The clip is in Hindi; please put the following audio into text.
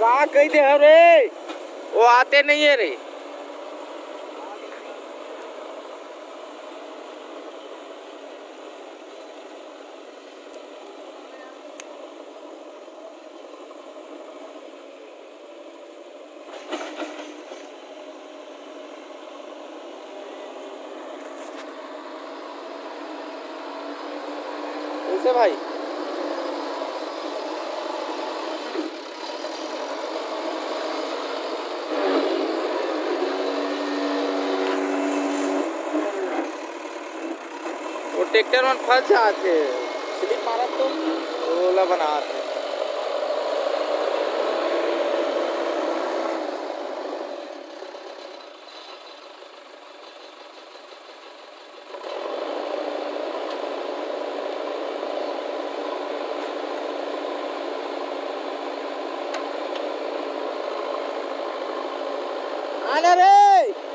कहा कही दे रे वो आते नहीं है रे। भाई? ट्रैक्टर में फंस जाते स्लिप मारा तो ओला बनाते रे!